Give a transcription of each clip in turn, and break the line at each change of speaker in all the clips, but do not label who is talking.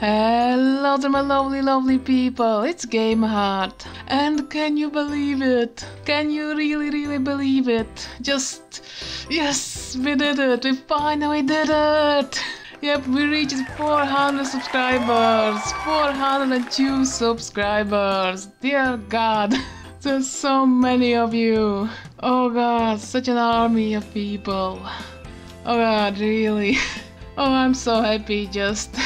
Hello to my lovely, lovely people. It's Gamer Heart. And can you believe it? Can you really, really believe it? Just, yes, we did it. We finally did it. Yep, we reached 400 subscribers. 402 subscribers. Dear God. There's so many of you. Oh god, such an army of people. Oh god, really. Oh, I'm so happy just.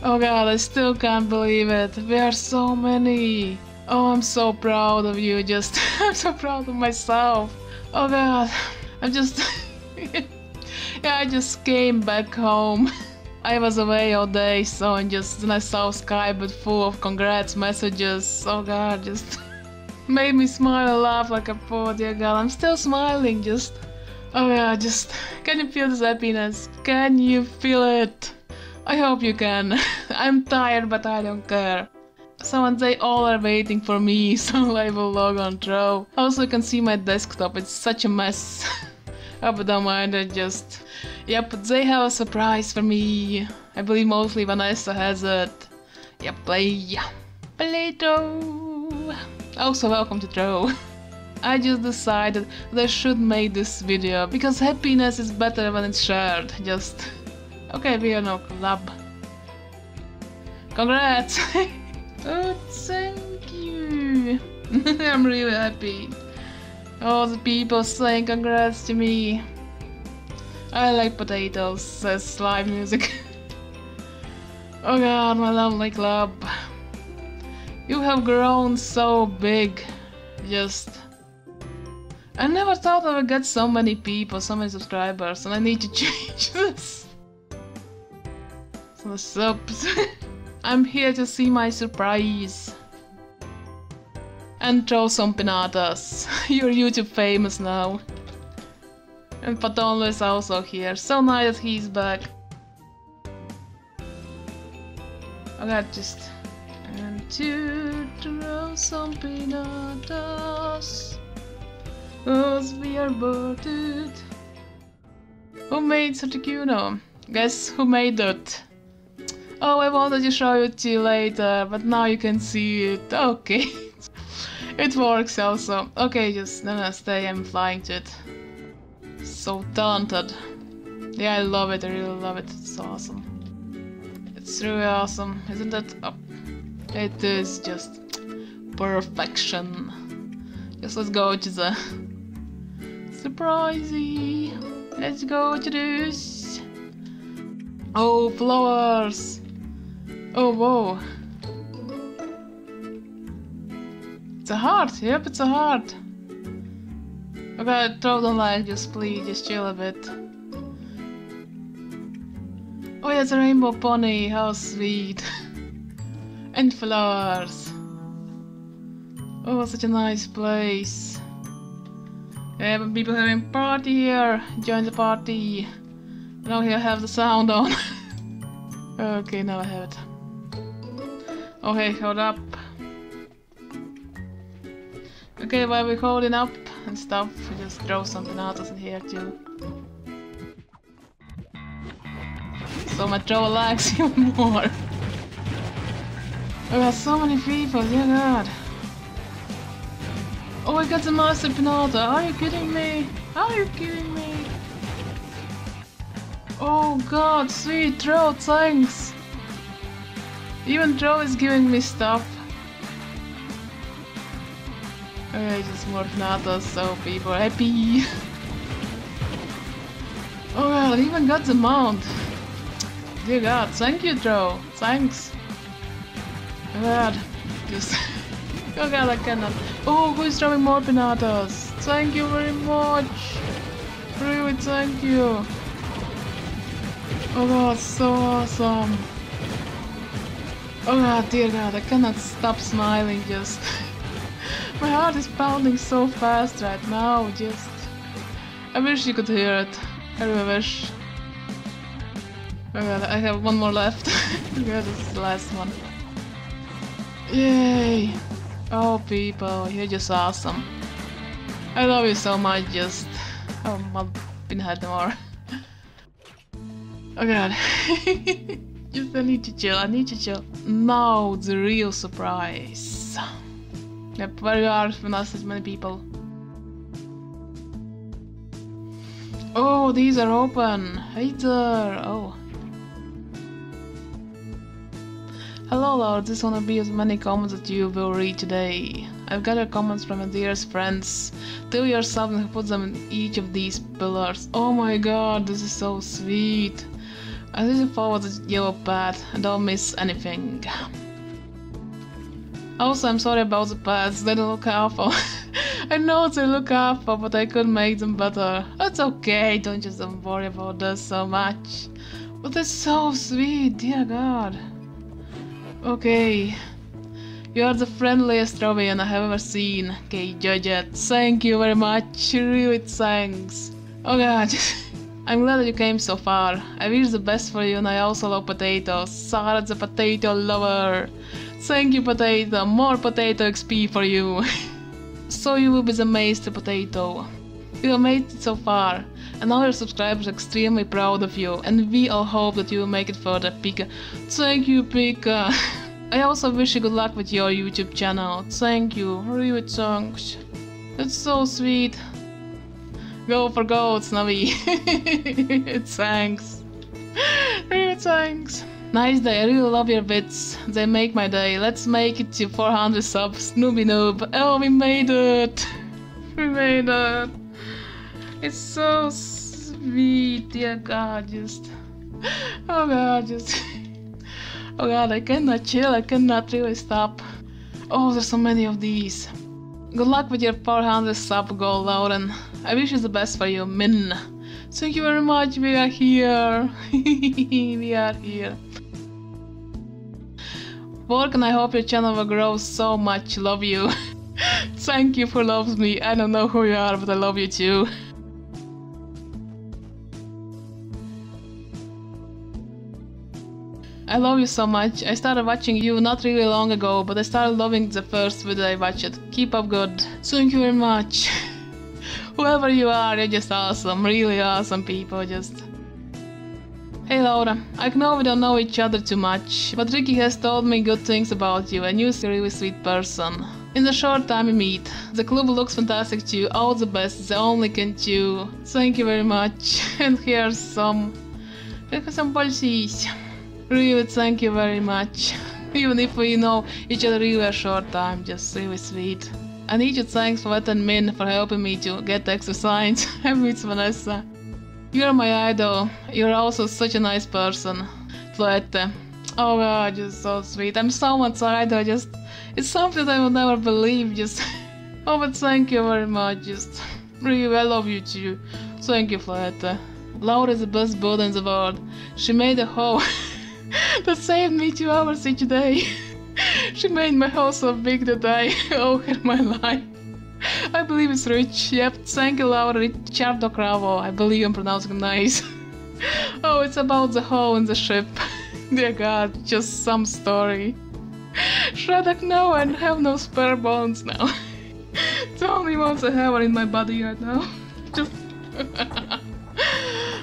Oh god, I still can't believe it. We are so many. Oh, I'm so proud of you. Just, I'm so proud of myself. Oh god, I'm just. yeah, I just came back home. I was away all day, so and just and I saw Skype but full of congrats messages. Oh god, just made me smile and laugh like a poor dear girl. I'm still smiling, just. Oh yeah, just. Can you feel this happiness? Can you feel it? I hope you can. I'm tired, but I don't care. Someone they all are waiting for me, so I will log on Trove. Also, you can see my desktop, it's such a mess. oh, but don't mind I just... Yep, they have a surprise for me. I believe mostly Vanessa has it. Yep, play. Trove. Also, welcome to Trove. I just decided that I should make this video, because happiness is better when it's shared, just... Okay, we are no club. Congrats! oh, thank you! I'm really happy. All the people saying congrats to me. I like potatoes, says live music. oh god, my lovely club. You have grown so big. Just... I never thought I would get so many people, so many subscribers, and I need to change this. What's? I'm here to see my surprise. And throw some pinatas. You're YouTube famous now. And Patonle is also here. So nice that he's back. I got just... And to throw some pinatas. Cause we are boarded. Who made Articuno? Guess who made it? Oh, I wanted to show it to you later, but now you can see it. Okay. it works also. Okay, just no, stay, I'm flying to it. So talented. Yeah, I love it, I really love it. It's awesome. It's really awesome, isn't it? Oh, it is just perfection. Just let's go to the surprisey. Let's go to this. Oh, flowers! Oh, whoa. It's a heart. Yep, it's a heart. Okay, throw the like, just please, just chill a bit. Oh yeah, it's a rainbow pony. How sweet. and flowers. Oh, such a nice place. Yeah, people having party here. Join the party. Now here I have the sound on. okay, now I have it. Okay, hold up. Okay, while we're holding up and stuff, we just throw something at us in here too. So my throw lags even more. We got so many people, dear god. Oh, I got the master pinata. Are you kidding me? Are you kidding me? Oh god, sweet Drow, thanks! Even Joe is giving me stuff. Okay, just more Fnatas, so people are happy. oh well, I even got the mount. Dear god, thank you Joe. thanks. God, just... oh god, I cannot. Oh, who is throwing more pinatas? Thank you very much! Really, thank you! Oh god, so awesome. Oh dear god, I cannot stop smiling just. My heart is pounding so fast right now, just. I wish you could hear it. I really wish. Oh god, I have one more left. yeah, this is the last one. Yay! Oh people, you're just awesome. I love you so much, just. Oh, been had more. Oh god. Just I need to chill, I need to chill. Now the real surprise. Where you are with not such many people. Oh, these are open. Hey there. Oh. Hello, Lord. This wanna be as many comments that you will read today. I've gathered comments from your dearest friends. Do yourself and put them in each of these pillars. Oh my god, this is so sweet. I really forward the yellow pad and don't miss anything. Also, I'm sorry about the pads, they don't look awful. I know they look awful, but I could make them better. It's okay, don't just don't worry about this so much. But it's so sweet, dear god. Okay. You are the friendliest Trovian I have ever seen. Okay, it. Thank you very much. Really thanks. Oh god. I'm glad you came so far. I wish the best for you and I also love potatoes. Sarah the potato lover. Thank you potato. More potato XP for you. so you will be the master potato. You have made it so far, and all your subscribers are extremely proud of you, and we all hope that you will make it further, Pika. Thank you, Pika. I also wish you good luck with your YouTube channel. Thank you, really thanks. It's so sweet. Go for gold, Snavi. thanks. Really thanks. Nice day, I really love your bits. They make my day. Let's make it to 400 subs. Noobie noob. Oh, we made it. We made it. It's so sweet, dear God, just... Oh God, just... Oh God, I cannot chill, I cannot really stop. Oh, there's so many of these. Good luck with your 400 sub goal, Lauren. I wish you the best for you, Min. Thank you very much, we are here. we are here. Work and I hope your channel will grow so much, love you. Thank you for loves me, I don't know who you are, but I love you too. I love you so much. I started watching you not really long ago, but I started loving the first video I watched. Keep up good. Thank you very much. Whoever you are, you're just awesome. Really awesome people, just... Hey Laura, I know we don't know each other too much, but Ricky has told me good things about you and you're a really sweet person. In the short time we meet, the club looks fantastic to you, all the best, the only can to you. Thank you very much. And here's some... Here's some policies. Really, thank you very much. Even if we know each other really a short time, just really sweet. I need you thanks for Wet and Min for helping me to get exercise. I'm Vanessa. You're my idol. You're also such a nice person. Floette. Uh, oh god, just so sweet. I'm someone's idol, just... It's something I will never believe, just... oh, but thank you very much, just... Really, I love you too. Thank you, Floette. Laura is the best builder in the world. She made a hole... that saved me two hours each day. she made my house so big that I owe her my life. I believe it's rich. Yep, thank you, Laura Ricciardo Cravo. I believe I'm pronouncing nice. oh, it's about the hole in the ship. Dear God, just some story. Shredder, no, I have no spare bones now. the only ones I have are in my body right now. Just.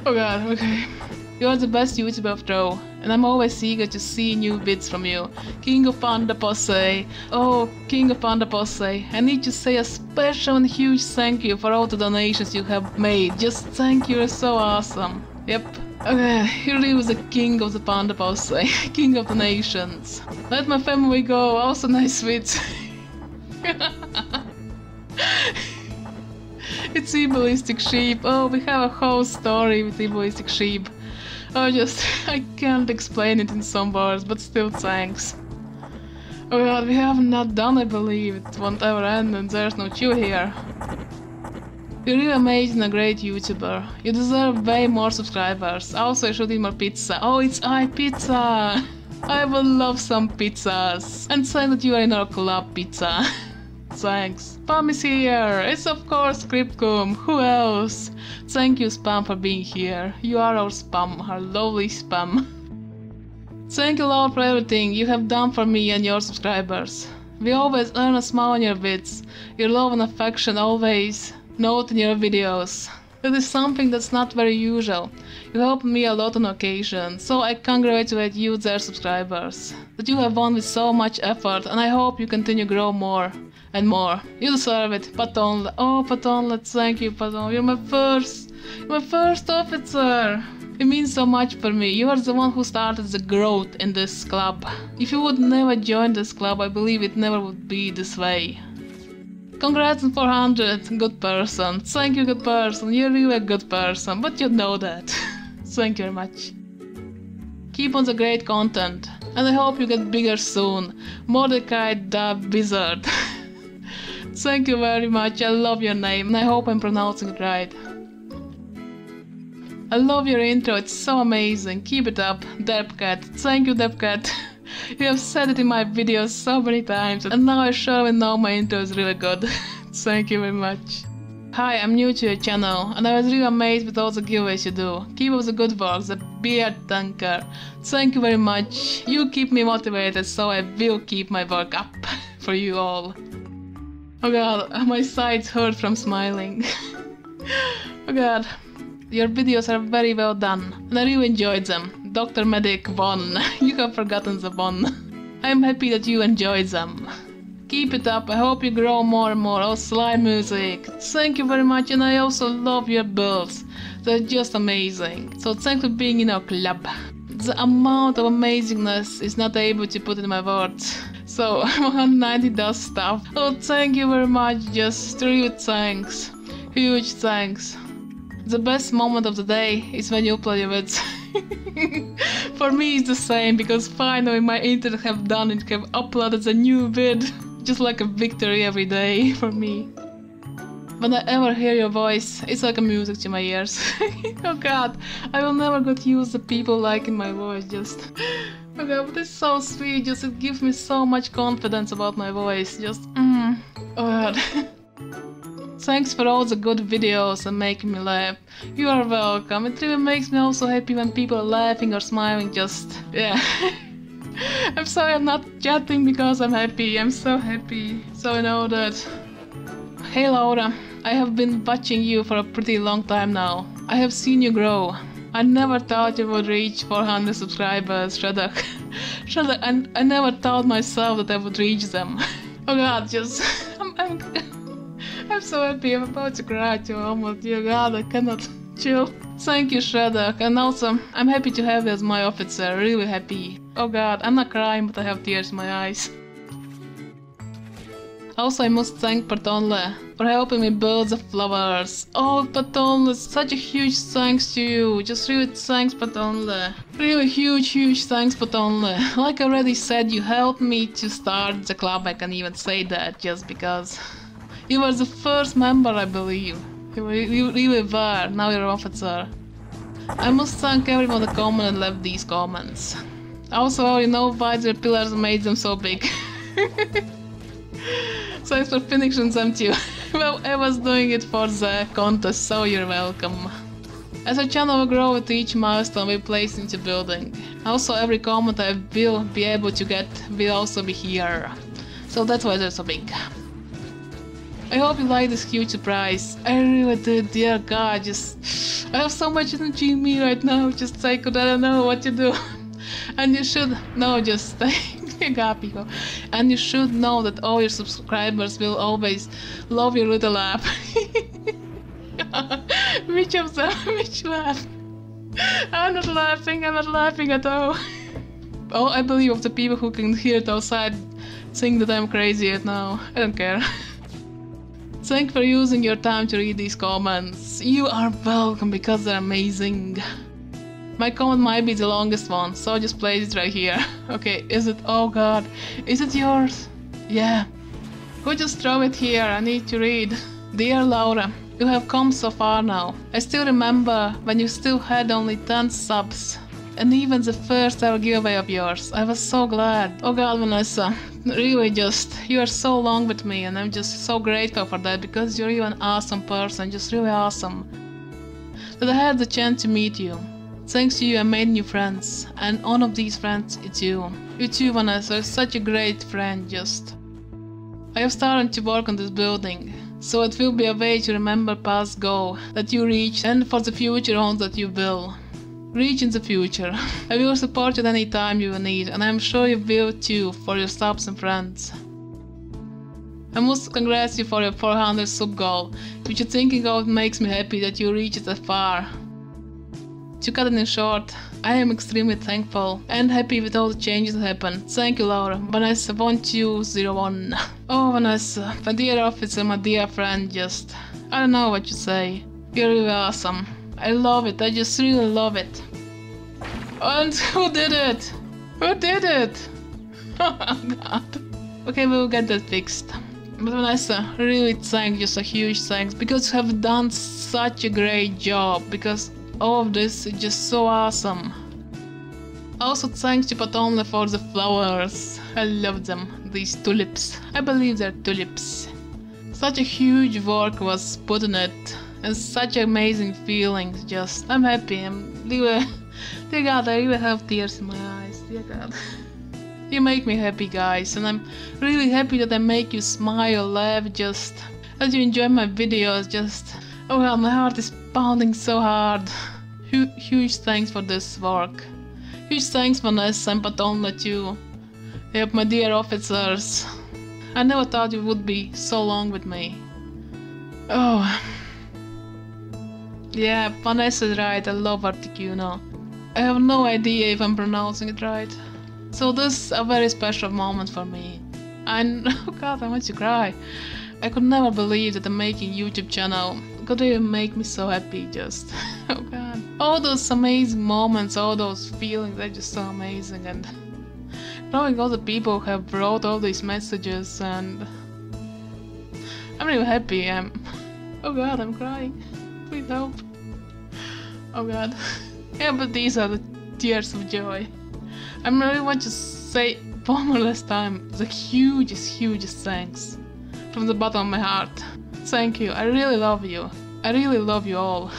oh God, okay. You're the best YouTuber of all, and I'm always eager to see new bits from you. King of Panda Posse. Oh, King of Panda Posse. I need to say a special and huge thank you for all the donations you have made. Just thank you, you're so awesome. Yep. Okay, here lives the king of the Panda Posse, king of the nations. Let my family go, also nice sweets. it's Eballistic Sheep. Oh, we have a whole story with Eballistic Sheep. I just, I can't explain it in some words, but still thanks. Oh god, we have not done, I believe. It won't ever end and there's no chew here. You're really amazing a great YouTuber. You deserve way more subscribers. Also, I should eat more pizza. Oh, it's I pizza! I would love some pizzas. And say that you are in our club pizza. Thanks. Spam is here. It's of course Cryptcom. Who else? Thank you, Spam, for being here. You are our Spam, our lovely Spam. Thank you, Lord, for everything you have done for me and your subscribers. We always earn a smile on your vids. Your love and affection always note in your videos. It is something that's not very usual. You help me a lot on occasion, so I congratulate you, their subscribers, that you have won with so much effort, and I hope you continue to grow more and more. You deserve it, Paton. Oh, Paton, thank you, Paton. You're my first, my first officer. It means so much for me. You are the one who started the growth in this club. If you would never join this club, I believe it never would be this way. Congrats on 400, good person. Thank you, good person. You're really a good person, but you know that. Thank you very much. Keep on the great content, and I hope you get bigger soon. Mordecai the Wizard. Thank you very much. I love your name, and I hope I'm pronouncing it right. I love your intro, it's so amazing. Keep it up, Debcat. Thank you, Debcat. You have said it in my videos so many times, and now I surely know my intro is really good. Thank you very much. Hi, I'm new to your channel, and I was really amazed with all the giveaways you do. Keep up the good work, the beard tanker. Thank you very much. You keep me motivated, so I will keep my work up for you all. Oh god, my sides hurt from smiling. oh god. Your videos are very well done, and I really enjoyed them. Dr. Medic won. you have forgotten the one. I'm happy that you enjoyed them. Keep it up, I hope you grow more and more. Oh, slime music. Thank you very much, and I also love your builds. They're just amazing. So thanks for being in our club. The amount of amazingness is not able to put in my words. So 190 does stuff. Oh, thank you very much. Just three thanks. Huge thanks. The best moment of the day is when you play with For me it's the same because finally my internet have done it, have uploaded a new vid. Just like a victory every day for me. When I ever hear your voice, it's like a music to my ears. oh god, I will never get used to people liking my voice, just... Oh god, but it's so sweet, just it gives me so much confidence about my voice, just... Mm. Oh god. Thanks for all the good videos and making me laugh. You are welcome. It really makes me also happy when people are laughing or smiling just... yeah. I'm sorry I'm not chatting because I'm happy. I'm so happy. So I know that... Hey Laura, I have been watching you for a pretty long time now. I have seen you grow. I never thought you would reach 400 subscribers, Shredder. Shredder, I, I never thought myself that I would reach them. oh god, just... I'm, I'm I'm so happy. I'm about to cry too almost. Dear God, I cannot chill. Thank you, Shredder. And also, I'm happy to have you as my officer. Really happy. Oh God, I'm not crying, but I have tears in my eyes. Also, I must thank Patonle for helping me build the flowers. Oh, Patonle, such a huge thanks to you. Just really thanks, Patonle. Really huge, huge thanks, Patonle. Like I already said, you helped me to start the club. I can even say that just because you were the first member, I believe. You, you really were. Now you're an officer. I must thank everyone that commented and left these comments. Also, you know why the pillars made them so big. Thanks for finishing them too. well, I was doing it for the contest, so you're welcome. As our channel will grow with each milestone we place into building. Also, every comment I will be able to get will also be here. So that's why they're so big. I hope you like this huge surprise. I really did, dear God, just... I have so much energy in me right now, just like I don't know what to do. and you should know, just God, people. And you should know that all your subscribers will always love your little laugh. which of them? Which laugh? I'm not laughing, I'm not laughing at all. Oh, I believe of the people who can hear it outside think that I'm crazy right now. I don't care. Thank for using your time to read these comments. You are welcome because they're amazing. My comment might be the longest one, so I just place it right here. Okay, is it? Oh god. Is it yours? Yeah. Could just throw it here, I need to read. Dear Laura, you have come so far now. I still remember when you still had only 10 subs and even the first ever giveaway of yours. I was so glad. Oh god, Vanessa, really just, you are so long with me and I'm just so grateful for that because you're even an awesome person, just really awesome. That I had the chance to meet you. Thanks to you I made new friends, and one of these friends is you. You too, Vanessa, are such a great friend, just. I have started to work on this building. So it will be a way to remember past goal that you reached and for the future ones that you will reach in the future. I will support you at any time you will need, and I'm sure you will too for your subs and friends. I must congratulate you for your 400 sub goal, which you're thinking of makes me happy that you reached that far. To cut it in short, I am extremely thankful and happy with all the changes that happened. Thank you, Laura. Vanessa 1201. Oh, Vanessa, my dear officer, my dear friend, just. I don't know what to say. You're really awesome. I love it, I just really love it. And who did it? Who did it? Oh god. Okay, we'll get that fixed. But Vanessa, really thank you, so huge thanks, because you have done such a great job, because all of this is just so awesome. Also thanks to Patonle for the flowers. I love them, these tulips. I believe they're tulips. Such a huge work was put in it, and such amazing feelings, just, I'm happy, I'm really, dear God, I even have tears in my eyes, dear God. You make me happy, guys, and I'm really happy that I make you smile, laugh, just as you enjoy my videos. Just oh my heart is pounding so hard. Huge thanks for this work. Huge thanks, Vanessa and Patonle too. Yep, my dear officers. I never thought you would be so long with me. Oh. Yeah, Vanessa's right, I love Articuno. I have no idea if I'm pronouncing it right. So this is a very special moment for me. And oh god, I want to cry. I could never believe that I'm making YouTube channel could even make me so happy just oh god. All those amazing moments, all those feelings are just so amazing and knowing all the people who have brought all these messages and I'm really happy. I'm oh god, I'm crying. Please help. Oh god. yeah, but these are the tears of joy. I really want to say one more last time the hugest, hugest thanks from the bottom of my heart. Thank you. I really love you. I really love you all.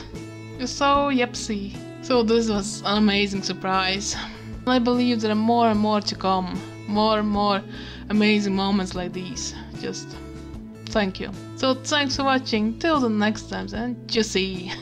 You're so yepsy. So this was an amazing surprise. I believe there are more and more to come. More and more amazing moments like these. Just thank you. So thanks for watching. Till the next time and just see.